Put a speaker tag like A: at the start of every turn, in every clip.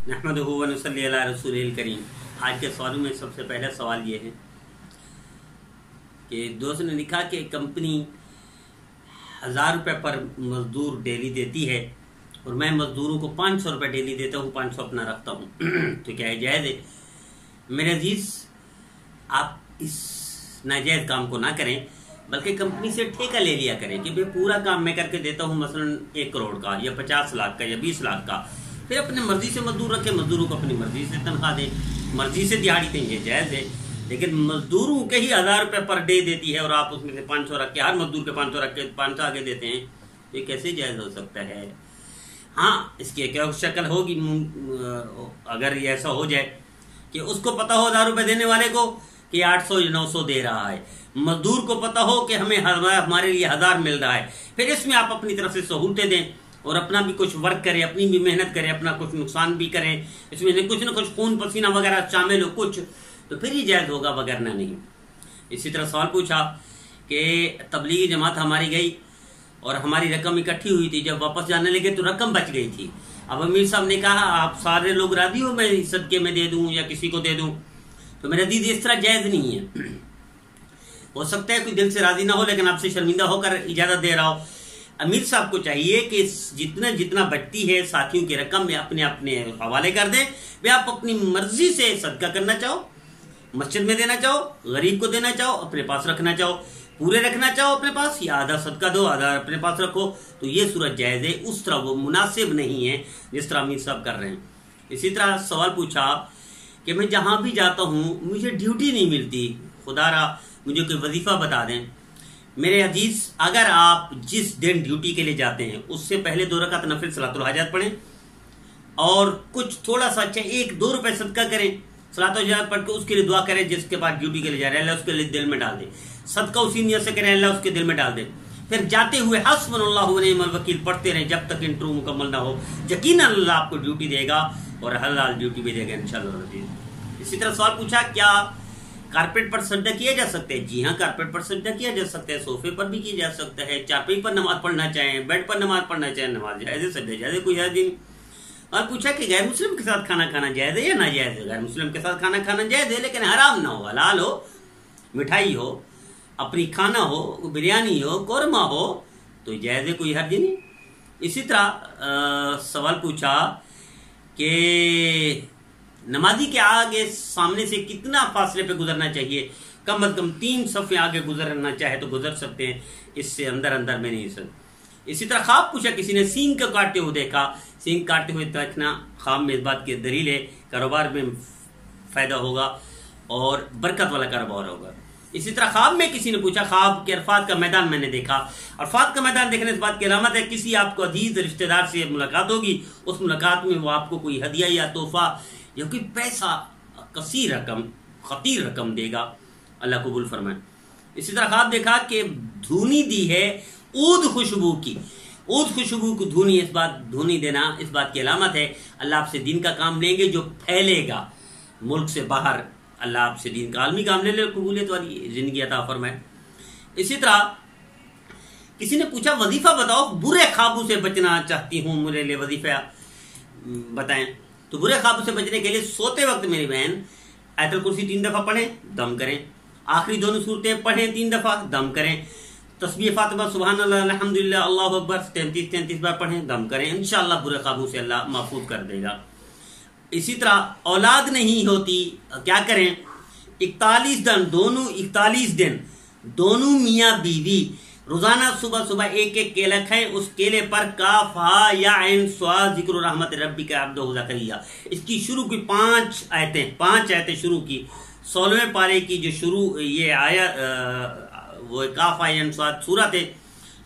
A: अहमद वसली रसूल करीम। आज के सवालों में सबसे पहला सवाल ये है कि दोस्त ने लिखा कि कंपनी हज़ार रुपये पर मज़दूर डेली देती है और मैं मज़दूरों को पाँच सौ रुपये डेली देता हूँ, पाँच सौ अपना रखता हूँ। तो क्या है जायज़ है? मेरे अज़ीज़, आप इस नाजायज़ काम को ना करें, बल्कि कंपनी से ठेका ले लिया करें कि भाई पूरा काम मैं करके देता हूँ, मसलन एक करोड़ का या पचास लाख का या बीस लाख का। फिर अपने मर्ज़ी से मजदूर रखें, मजदूरों को अपनी मर्ज़ी से तनख्वाह दें, मर्ज़ी से दिहाड़ी देंगे जायज़ है। लेकिन मजदूरों के ही हज़ार रुपये पर डे देती है और आप उसमें से पाँच सौ रख के, हर मजदूर के पाँच सौ रख के, पाँच सौ आगे देते हैं। ये कैसे जायज़ हो सकता है? हाँ इसकी एक शक्ल होगी। अगर ये ऐसा हो जाए कि उसको पता हो हज़ार रुपये देने वाले को कि आठ सौ या नौ सौ दे रहा है। मजदूर को पता हो कि हमें हमारे लिए हज़ार मिल रहा है। फिर इसमें आप अपनी तरफ़ से सहूलतें दें। और अपना भी कुछ वर्क करें, अपनी भी मेहनत करें, अपना कुछ नुकसान भी करें, इसमें कुछ ना कुछ खून पसीना वगैरह शामिल हो कुछ तो फिर ही जायज़ होगा, वगैरह नहीं। इसी तरह सवाल पूछा कि तबलीगी जमात हमारी गई और हमारी रकम इकट्ठी हुई थी, जब वापस जाने लगे तो रकम बच गई थी। अब अमीर साहब ने कहा, आप सारे लोग राज़ी हो, मैं सदके में दे दूँ या किसी को दे दूँ? तो मेरा दीदी, इस तरह जायज़ नहीं है। हो सकता है कोई दिल से राज़ी ना हो, लेकिन आपसे शर्मिंदा होकर इजाज़त दे रहा हो। अमीर साहब को चाहिए कि जितना जितना बचती है, साथियों की रकम में अपने अपने हवाले कर दें। वे आप अपनी मर्ज़ी से सदका करना चाहो, मस्जिद में देना चाहो, गरीब को देना चाहो, अपने पास रखना चाहो, पूरे रखना चाहो अपने पास, या आधा सदका दो, आधा अपने पास रखो तो ये सूरत जायज़ है। उस तरह वो मुनासिब नहीं है, जिस तरह अमीर साहब कर रहे हैं। इसी तरह सवाल पूछा कि मैं जहाँ भी जाता हूँ, मुझे ड्यूटी नहीं मिलती। खुदा रहा मुझे कोई वजीफा बता दें। मेरे अज़ीज़, अगर आप जिस दिन ड्यूटी के लिए जाते हैं, उससे पहले दो रकात नफिल, सलातुल हाजात पढ़ें। और कुछ थोड़ा सा अच्छा एक दो रुपए सदका करें, सलातुल हाजात पढ़ के उसके लिए दुआ करें, जिसके बाद ड्यूटी के लिए जा रहे हैं। उसके लिए दिल में डाल दें। सदका उसी नियत से करें, अल्लाह उसके दिल में डाल दें। फिर जाते हुए हसमन वकील पढ़ते रहे, जब तक इंटरव्यू मुकम्मल ना हो। यकीन अल्लाह आपको ड्यूटी देगा और हलाल ड्यूटी भी देगा इन इसी तरह सवाल पूछा, क्या कारपेट पर सज्जा किया जा सकता है। जी हाँ कारपेट पर सज्जा किया जा सकता है, सोफे पर भी किया जा सकता है, चापी पर नमाज़ पढ़ना चाहें, बेड पर नमाज़ पढ़ना चाहें, नमाज़ जायज़ सज्जा जायज़ कोई है दिन। और पूछा कि गैर मुस्लिम के साथ खाना खाना जायज़ है या ना जायज़ है? गैर मुस्लिम के साथ खाना खाना जायज़ है, लेकिन हराम ना हो, हलाल हो, मिठाई हो, अपनी खाना हो, बिरयानी हो, कौरमा हो तो जायज़ है, कोई हर्ज नहीं। इसी तरह सवाल पूछा कि नमाजी के आगे सामने से कितना फासले पे गुजरना चाहिए? कम अज कम तीन सफ़े आगे गुजरना चाहे तो गुजर सकते हैं। इससे अंदर अंदर में नहीं सर। इसी तरह ख्वाब पूछा, किसी ने सींग को काटते हुए देखा। सींग काटते हुए देखना ख्वाब में इस बात की दलील है, कारोबार में फ़ायदा होगा और बरकत वाला कारोबार होगा। इसी तरह ख्वाब में किसी ने पूछा, ख्वाब के अरफात का मैदान मैंने देखा। अरफात का मैदान देखने इस बात की अलामत है, किसी आपको अज़ीज़ रिश्तेदार से मुलाकात होगी, उस मुलाकात में वो आपको कोई हदिया या तोहफा कोई पैसा कसी रकम, खतीर रकम देगा, अल्लाह कबूल फरमाए। इसी तरह ख्वाब देखा कि धुनी दी है ऊद खुशबू की। ऊद खुशबू को धुनी इस बात, धुनी देना इस बात की अलामत है। अल्लाह आपसे दिन का काम लेंगे जो फैलेगा। मुल्क से बाहर अल्लाह आपसे दिन का आलमी काम ले कबूलियत वाली ज़िंदगी अता फरमाए। इसी तरह किसी ने पूछा, वजीफा बताओ, बुरे ख्वाबों से बचना चाहती हूँ, मेरे लिए वजीफा, बताएँ। तो बुरे ख्वाबों से बचने के लिए सोते वक्त मेरी बहन आयतल कुर्सी तीन दफ़ा पढ़ें, दम करें। आखिरी दोनों सूरतें पढ़ें तीन दफ़ा, दम करें। तस्वीर फातिमा अल्हम्दुलिल्लाह, अल्लाह अकबर, तैंतीस तैंतीस बार पढ़ें, दम करें। इनशाला बुरे ख्वाबों से अल्लाह महफूज कर देगा। इसी तरह औलाद नहीं होती, क्या करें? इकतालीस दिन, दोनों इकतालीस दिन, दोनों मियाँ बीवी रोज़ाना सुबह सुबह एक एक केला खाए, उस केले पर काफा या ज़िक्र रहमत रबी का करिया। इसकी शुरू की पाँच आयतें पाँच आयतें शुरू की। सोलहवें पारे की जो शुरू, ये आया वो काफा या स्वाद सूरत है।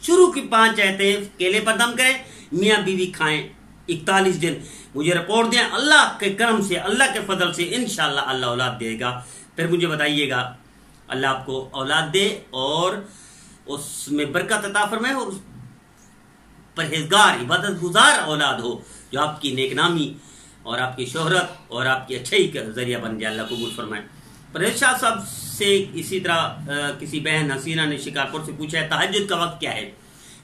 A: शुरू की पाँच आयतें, केले पर दम करें, मियाँ बीवी खाएँ। इकतालीस दिन। मुझे रिपोर्ट दें, अल्लाह के करम से, अल्लाह के फजल से इन अल्लाह औलाद देगा। फिर मुझे बताइएगा, अल्लाह आपको औलाद दे और उसमें बरकत अता फरमाए और परहेजगार इबादत गुजार औलाद हो जो आपकी नेकनामी और आपकी शोहरत और आपकी अच्छाई का ज़रिया बन जाए अल्लाह कबूल फरमाए। परहेज शाह साहब से इसी तरह किसी बहन हसीना ने शिकारपुर से पूछा है तहजद का वक्त क्या है?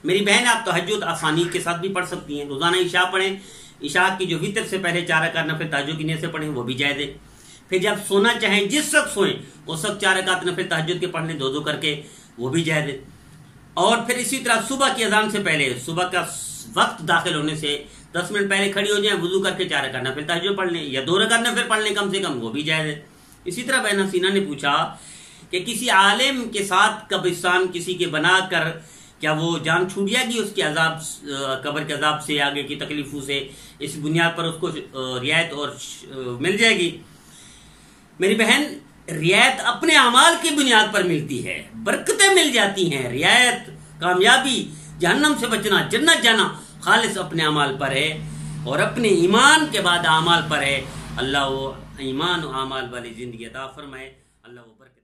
A: मेरी बहन, आप तहजद आसानी के साथ भी पढ़ सकती हैं, रोज़ाना ईशा पढ़ें। ईशा की जो वितर से पहले चारा रकात नफिल तहजद की नीयत से पढ़ें, वो भी जायज़ है। फिर जब सोना चाहें, जिस वक्त सोएँ उस वक्त चार रकात नफिल तहजद के पढ़ने दो दो करके, वो भी जायज़ है और फिर इसी तरह सुबह की अजान से पहले, सुबह का वक्त दाखिल होने से दस मिनट पहले खड़ी हो जाए, वज़ू करके चार रकात नफिल तहजद पढ़ लें, या दो रकात नफिल पढ़ लें कम से कम, वो भी जायज़ है इसी तरह बहना सीना ने पूछा कि किसी आलिम के साथ कब्रिस्तान किसी के बनाकर, क्या वो जान छूट जाएगी उसके अजाब कब्र के अजाब से, आगे की तकलीफों से, इस बुनियाद पर उसको रियायत और मिल जाएगी? मेरी बहन, रियायत अपने अमाल की बुनियाद पर मिलती है। बरकतें मिल जाती हैं। रियायत, कामयाबी, जहन्नम से बचना, जन्नत जाना खालिश अपने अमाल पर है और अपने ईमान के बाद अमाल पर है। अल्लाह वो ईमान अमाल वाली ज़िंदगी अदा फरमाए। अल्लाह वो बरकत